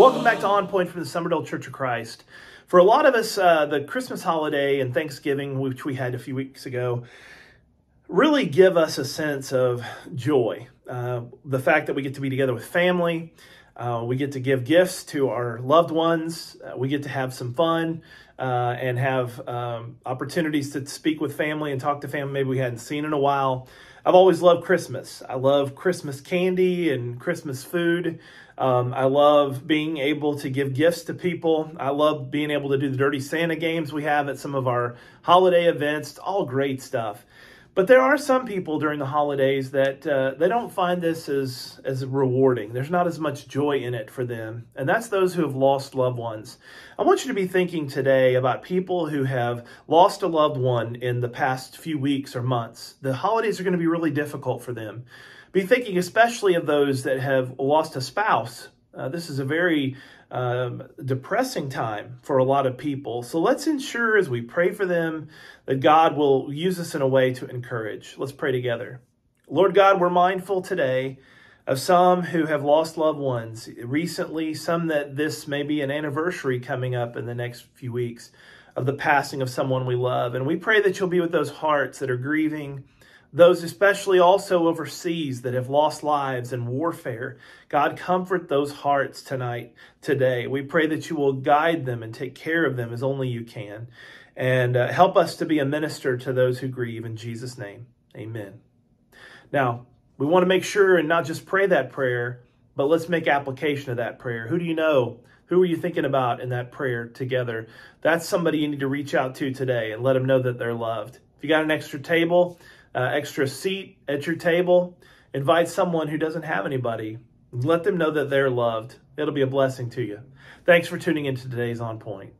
Welcome back to On Point from the Summerdale Church of Christ. For a lot of us, uh, the Christmas holiday and Thanksgiving, which we had a few weeks ago, really give us a sense of joy. Uh, the fact that we get to be together with family, uh, we get to give gifts to our loved ones, uh, we get to have some fun uh, and have um, opportunities to speak with family and talk to family maybe we hadn't seen in a while. I've always loved Christmas. I love Christmas candy and Christmas food. Um, I love being able to give gifts to people. I love being able to do the Dirty Santa games we have at some of our holiday events. All great stuff. But there are some people during the holidays that uh, they don't find this as as rewarding. There's not as much joy in it for them, and that's those who have lost loved ones. I want you to be thinking today about people who have lost a loved one in the past few weeks or months. The holidays are going to be really difficult for them. Be thinking especially of those that have lost a spouse. Uh, this is a very um, depressing time for a lot of people. So let's ensure as we pray for them that God will use us in a way to encourage. Let's pray together. Lord God, we're mindful today of some who have lost loved ones recently, some that this may be an anniversary coming up in the next few weeks of the passing of someone we love. And we pray that you'll be with those hearts that are grieving those especially also overseas that have lost lives in warfare. God, comfort those hearts tonight, today. We pray that you will guide them and take care of them as only you can. And uh, help us to be a minister to those who grieve in Jesus' name. Amen. Now, we want to make sure and not just pray that prayer, but let's make application of that prayer. Who do you know? Who are you thinking about in that prayer together? That's somebody you need to reach out to today and let them know that they're loved. If you got an extra table, uh, extra seat at your table. Invite someone who doesn't have anybody. Let them know that they're loved. It'll be a blessing to you. Thanks for tuning in to today's On Point.